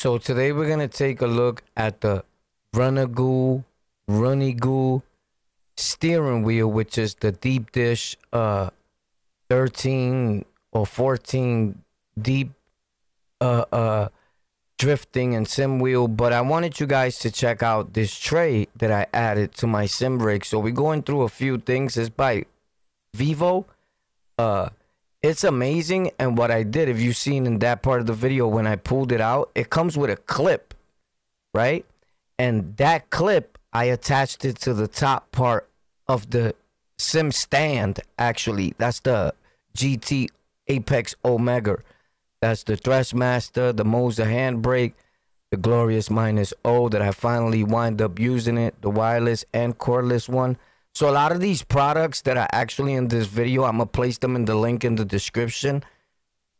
So today we're gonna take a look at the Runagoo Runigoo steering wheel, which is the deep dish uh 13 or 14 deep uh uh drifting and sim wheel. But i wanted you guys to check out this tray that i added to my sim rig. So we're going through a few things. It's by vivo uh it's amazing and what i did if you've seen in that part of the video when i pulled it out it comes with a clip right? And that clip i attached it to the top part of the sim stand actually. That's the gt apex omega. That's the Thrustmaster, the Moza handbrake, the Glorious Minus O that I finally wind up using it, the wireless and cordless one. So a lot of these products that are actually in this video, I'm gonna place them in the link in the description,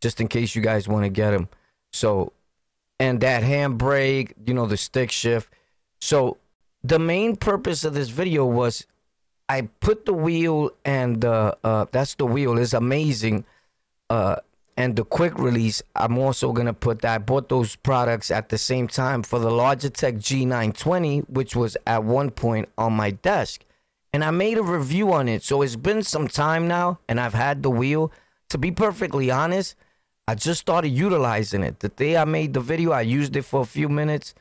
just in case you guys want to get them. So, and that handbrake, you know, the stick shift. So the main purpose of this video was I put the wheel and uh, uh that's the wheel is amazing. Uh and the quick release i'm also going to put that i bought those products at the same time for the logitech g920 which was at one point on my desk and i made a review on it. So it's been some time now and i've had the wheel. To be perfectly honest i just started utilizing it. The day i made the video i used it for a few minutes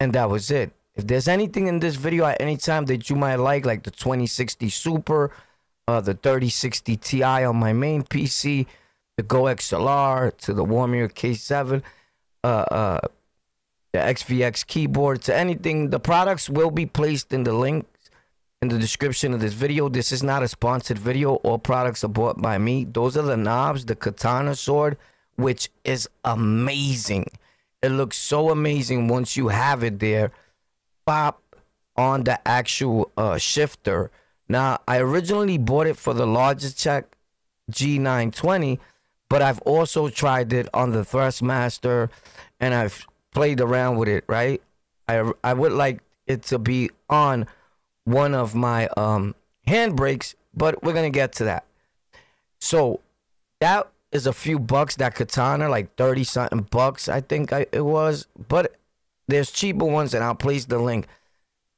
and that was it. If there's anything in this video at any time that you might like like the 2060 super uh, the 3060 ti on my main pc the Go XLR to the Warrior K7, uh, uh, the XVX keyboard to anything. The products will be placed in the links in the description of this video. This is not a sponsored video. All products are bought by me. Those are the knobs, the katana sword, which is amazing. It looks so amazing once you have it there. Pop on the actual uh, shifter. Now, I originally bought it for the Logitech G920 but I've also tried it on the Thrustmaster and I've played around with it, right? I, I would like it to be on one of my um, handbrakes, but we're to get to that. So that is a few bucks, that katana, like 30 something bucks, I think I, it was. But there's cheaper ones, and I'll place the link.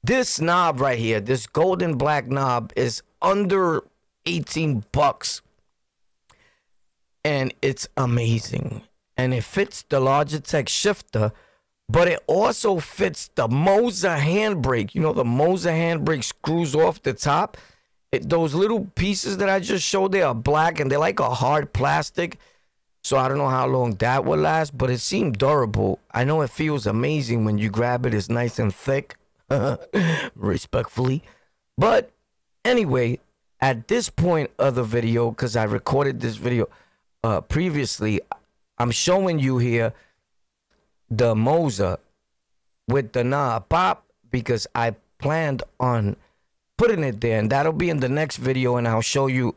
This knob right here, this golden black knob, is under 18 bucks and it's amazing. And it fits the Logitech shifter, but it also fits the Moza handbrake. You know, the Moza handbrake screws off the top. It, those little pieces that I just showed, they are black and they're like a hard plastic. So I don't know how long that will last, but it seemed durable. I know it feels amazing when you grab it. It's nice and thick, respectfully. But anyway, at this point of the video, because I recorded this video, uh, previously, I'm showing you here the Moza with the knob pop because I planned on putting it there. And that'll be in the next video and I'll show you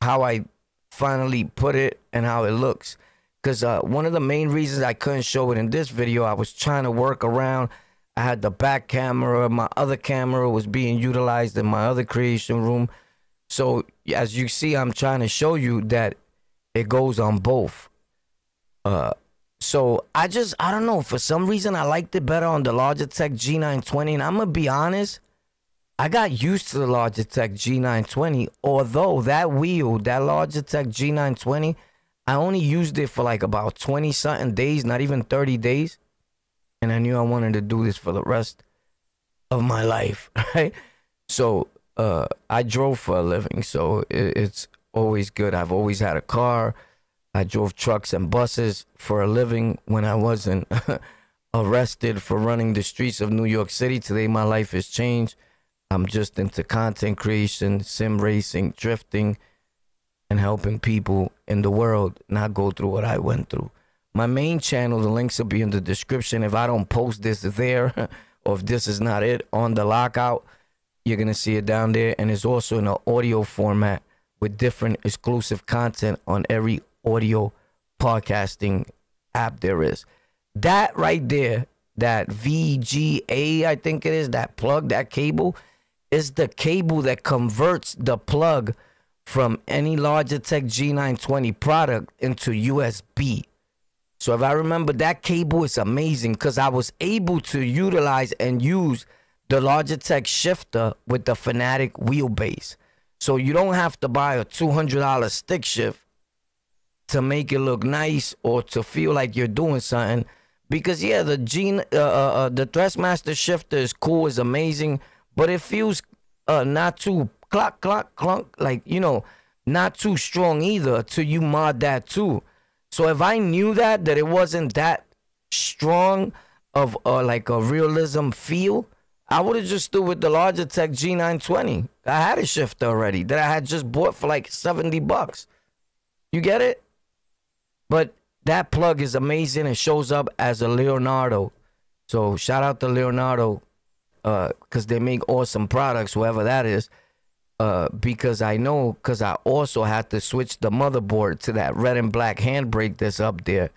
how I finally put it and how it looks. Because uh, one of the main reasons I couldn't show it in this video I was trying to work around. I had the back camera my other camera was being utilized in my other creation room. So as you see I'm trying to show you that it goes on both. Uh, so I just I don't know for some reason I liked it better on the Logitech G920, and I'm gonna be honest. I got used to the Logitech G920, although that wheel, that Logitech G920, I only used it for like about 20 something days, not even 30 days. And I knew I wanted to do this for the rest of my life, right? So uh, I drove for a living, so it, it's always good. I've always had a car. I drove trucks and buses for a living when I wasn't arrested for running the streets of New York City. Today, my life has changed. I'm just into content creation, sim racing, drifting, and helping people in the world not go through what I went through. My main channel, the links will be in the description. If I don't post this there, or if this is not it on the lockout, you're going to see it down there. And it's also in an audio format with different exclusive content on every audio podcasting app there is. That right there, that VGA, I think it is, that plug, that cable, is the cable that converts the plug from any Logitech G920 product into USB. So if I remember, that cable is amazing because I was able to utilize and use the Logitech shifter with the Fanatec wheelbase. So you don't have to buy a $200 stick shift to make it look nice or to feel like you're doing something. Because yeah, the Gene, uh, uh, uh, the Thrustmaster shifter is cool, is amazing, but it feels uh, not too clock, clock, clunk, like you know, not too strong either. Till you mod that too. So if I knew that that it wasn't that strong of uh, like a realism feel, I would have just stood with the Logitech G920. I had a shifter already that I had just bought for like 70 bucks. You get it? But that plug is amazing. It shows up as a Leonardo. So shout out to Leonardo because uh, they make awesome products, whoever that is. Uh, because I know, because I also had to switch the motherboard to that red and black handbrake that's up there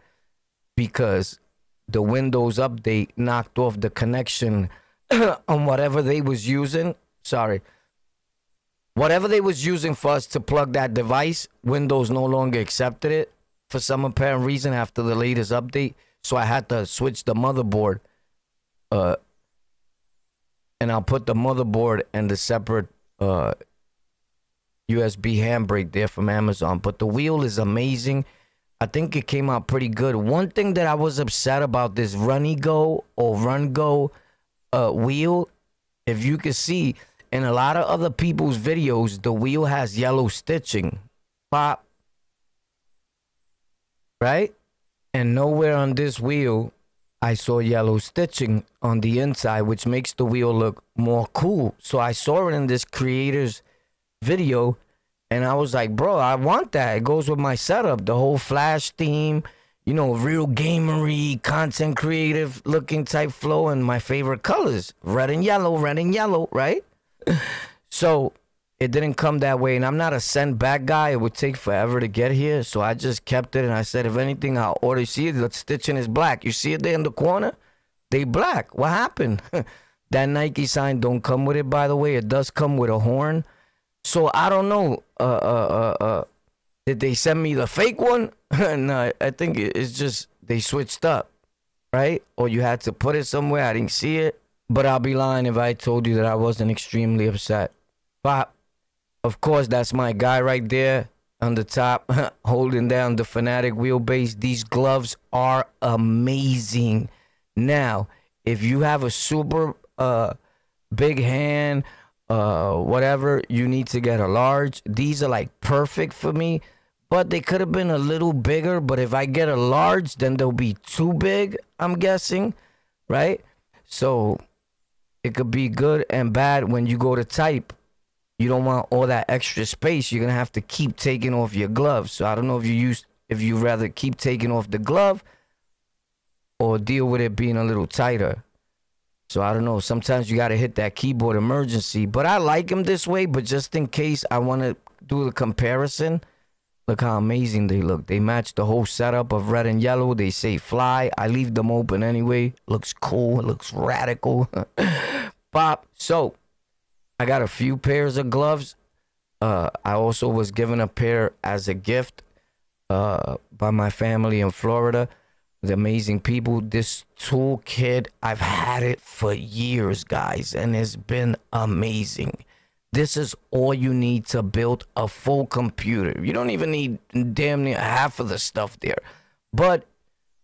because the Windows update knocked off the connection on whatever they was using. Sorry. Whatever they was using for us to plug that device, Windows no longer accepted it for some apparent reason after the latest update. So I had to switch the motherboard. Uh, and I'll put the motherboard and the separate uh, USB handbrake there from Amazon. But the wheel is amazing. I think it came out pretty good. One thing that I was upset about this Runny Go or Run Go uh, wheel, if you can see in a lot of other people's videos, the wheel has yellow stitching. Pop. Right? And nowhere on this wheel I saw yellow stitching on the inside, which makes the wheel look more cool. So I saw it in this creator's video and I was like, bro, I want that. It goes with my setup. The whole flash theme, you know, real gamery, content creative looking type flow, and my favorite colors red and yellow, red and yellow, right? so it didn't come that way. And I'm not a send back guy. It would take forever to get here. So I just kept it and I said, if anything, I'll order. You See, the stitching is black. You see it there in the corner? They black. What happened? that Nike sign don't come with it, by the way. It does come with a horn. So I don't know. Uh, uh, uh, uh, did they send me the fake one? no, I think it's just they switched up, right? Or you had to put it somewhere. I didn't see it. But I'll be lying if I told you that I wasn't extremely upset. But of course, that's my guy right there on the top, holding down the Fanatec wheelbase. These gloves are amazing. Now, if you have a super uh, big hand uh, whatever you need to get a large. These are like perfect for me, but they could have been a little bigger. But if I get a large, then they'll be too big, I'm guessing, right? So it could be good and bad when you go to type. You don't want all that extra space. You're gonna have to keep taking off your gloves. So I don't know if you use if you rather keep taking off the glove or deal with it being a little tighter. So I don't know. Sometimes you got to hit that keyboard emergency. But I like them this way. But just in case I want to do the comparison, look how amazing they look. They match the whole setup of red and yellow. They say fly. I leave them open anyway. Looks cool. It looks radical. Pop. So I got a few pairs of gloves. Uh, I also was given a pair as a gift uh, by my family in Florida the amazing people. This toolkit, I've had it for years, guys, and it's been amazing. This is all you need to build a full computer. You don't even need damn near half of the stuff there. But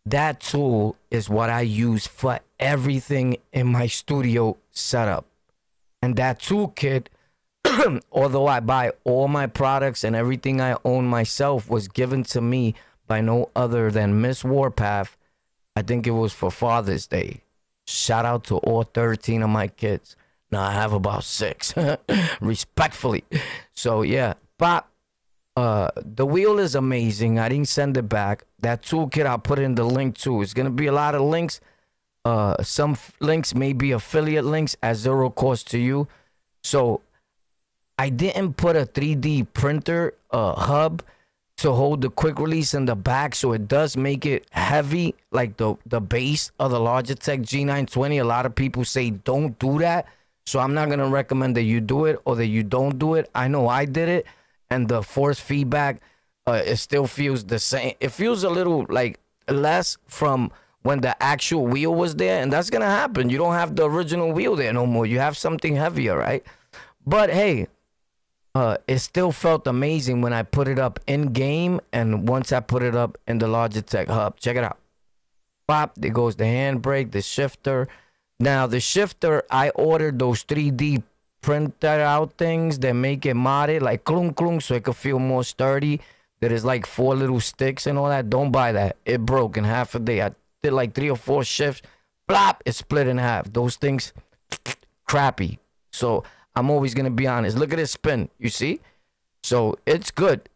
that tool is what I use for everything in my studio setup. And that toolkit, although I buy all my products and everything I own myself, was given to me by no other than Miss Warpath. I think it was for Father's Day. Shout out to all 13 of my kids. Now I have about six, respectfully. So yeah, but uh, the wheel is amazing. I didn't send it back. That toolkit I'll put in the link too. It's gonna be a lot of links. Uh, some links may be affiliate links at zero cost to you. So I didn't put a 3D printer uh, hub to hold the quick release in the back so it does make it heavy like the the base of the Logitech G920 a lot of people say don't do that. So I'm not going to recommend that you do it or that you don't do it. I know I did it and the force feedback uh, it still feels the same. It feels a little like less from when the actual wheel was there, and that's gonna happen. You don't have the original wheel there no more. You have something heavier, right? But hey, uh, it still felt amazing when I put it up in game, and once I put it up in the Logitech hub. Check it out. Pop, there goes the handbrake, the shifter. Now the shifter, I ordered those 3D printed out things that make it modded like klung klung so it could feel more sturdy. That is like four little sticks and all that. Don't buy that. It broke in half a day. I did like three or four shifts. Blop, it split in half. Those things, crappy. So I'm always gonna be honest. Look at this spin. You see? So it's good.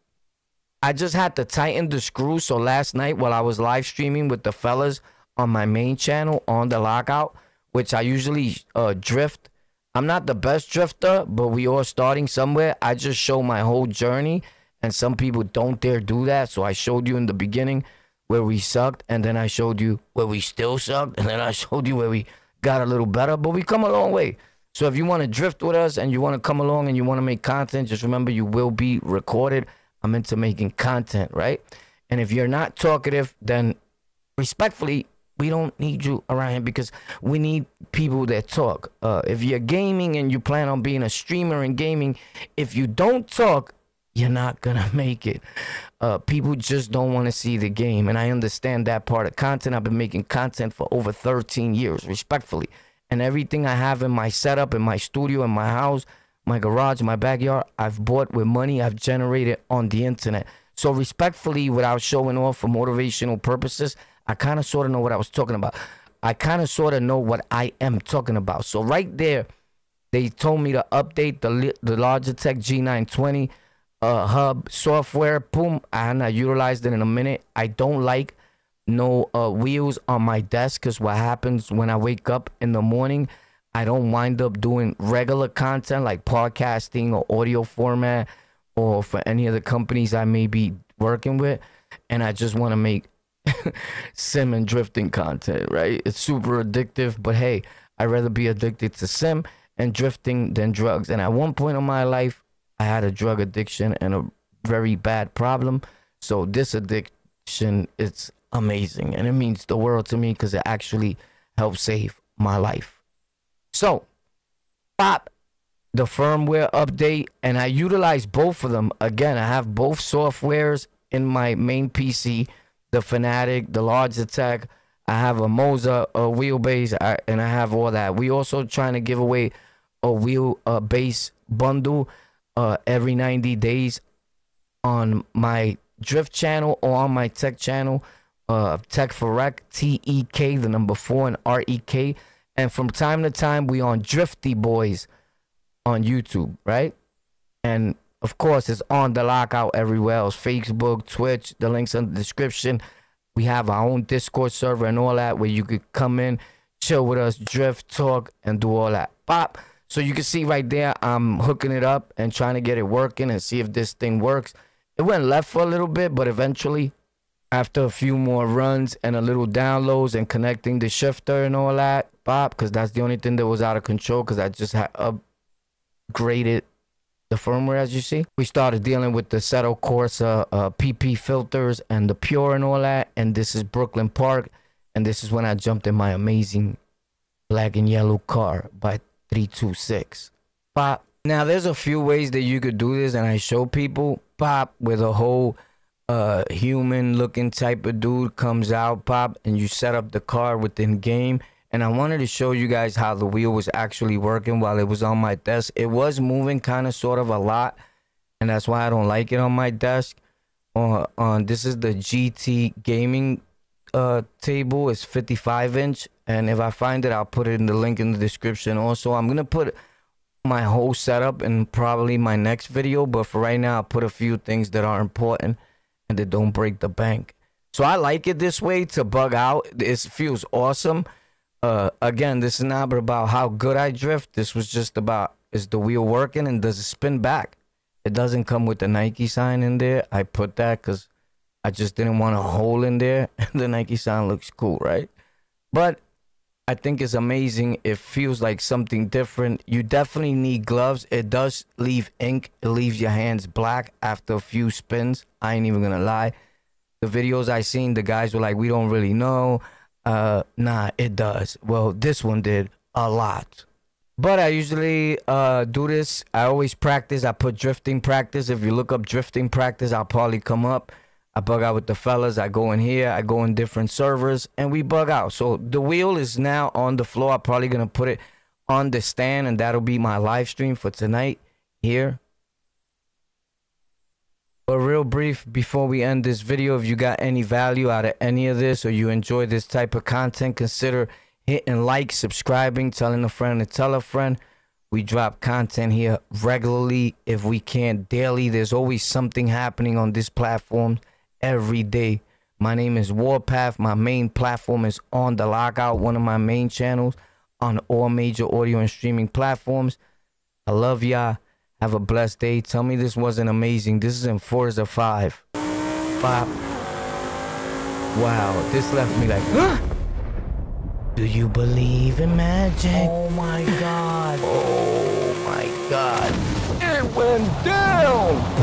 I just had to tighten the screw. So last night while I was live streaming with the fellas on my main channel on the lockout, which I usually uh, drift. I'm not the best drifter, but we all starting somewhere. I just show my whole journey, and some people don't dare do that. So I showed you in the beginning where we sucked, and then I showed you where we still sucked, and then I showed you where we got a little better. But we come a long way. So if you want to drift with us and you want to come along and you want to make content, just remember you will be recorded. I'm into making content, right? And if you're not talkative, then respectfully, we don't need you around here because we need people that talk. Uh, if you're gaming and you plan on being a streamer and gaming, if you don't talk, you're not gonna make it. Uh, people just don't want to see the game, and I understand that part of content. I've been making content for over 13 years, respectfully, and everything I have in my setup, in my studio, in my house, my garage, my backyard, I've bought with money I've generated on the internet. So respectfully, without showing off for motivational purposes, I kind of sort of know what I was talking about. I kind of sort of know what I am talking about. So right there, they told me to update the the Logitech G920 uh, hub software. Boom, and I utilized it in a minute. I don't like no uh, wheels on my desk because what happens when I wake up in the morning, I don't wind up doing regular content like podcasting or audio format or for any of the companies I may be working with. And I just want to make sim and drifting content, right? It's super addictive, but hey, I'd rather be addicted to sim and drifting than drugs. And at one point in my life, I had a drug addiction and a very bad problem. So this addiction, it's amazing. And it means the world to me because it actually helped save my life. So, pop the firmware update and I utilize both of them. Again, I have both softwares in my main PC the Fanatec, the Logitech. I have a Moza a wheelbase, and I have all that. We also trying to give away a wheel base bundle uh, every 90 days on my drift channel or on my tech channel. Uh, Tek 4 Rek, T E K, the number four, and R E K. And from time to time, we on Drifty Boys on YouTube, right? And of course, it's on the lockout everywhere else Facebook, Twitch, the links in the description. We have our own Discord server and all that where you could come in, chill with us, drift, talk, and do all that. Pop. So you can see right there, I'm hooking it up and trying to get it working and see if this thing works. It went left for a little bit, but eventually, after a few more runs and a little downloads and connecting the shifter and all that, pop, because that's the only thing that was out of control because I just had upgraded the firmware as you see. We started dealing with the Assetto Corsa uh, PP filters and the Pure and all that. And this is Brooklyn Park. And this is when I jumped in my amazing black and yellow car by 326. Pop. Now there's a few ways that you could do this and I show people pop with a whole uh human looking type of dude comes out pop and you set up the car within game and I wanted to show you guys how the wheel was actually working while it was on my desk. It was moving kind of sort of a lot, and that's why I don't like it on my desk. Uh, on this is the GT gaming uh, table. is 55 inch, and if I find it, I'll put it in the link in the description. Also, I'm gonna put my whole setup in probably my next video, but for right now, I'll put a few things that are important and that don't break the bank. So I like it this way to bug out. It feels awesome uh, again, this is not about how good I drift. This was just about is the wheel working and does it spin back? It doesn't come with the Nike sign in there. I put that because I just didn't want a hole in there. the Nike sign looks cool, right? But I think it's amazing. It feels like something different. You definitely need gloves. It does leave ink. It leaves your hands black after a few spins. I ain't even gonna lie. the videos I seen, the guys were like, we don't really know. Uh, nah, it does. Well, this one did a lot. But I usually uh, do this. I always practice. I put drifting practice. If you look up drifting practice, I'll probably come up. I bug out with the fellas. I go in here. I go in different servers, and we bug out. So the wheel is now on the floor. I'm probably gonna put it on the stand, and that'll be my live stream for tonight here. But real brief before we end this video, if you got any value out of any of this or you enjoy this type of content, consider hitting like, subscribing, telling a friend to tell a friend. We drop content here regularly, if we can't daily. There's always something happening on this platform every day. My name is Warpath. My main platform is on the Lockout, one of my main channels on all major audio and streaming platforms. I love y'all. Have a blessed day. Tell me this wasn't amazing. This is in Forza 5. Bop. Wow, this left me like, huh? Do you believe in magic? Oh my god. Oh my god. It went down.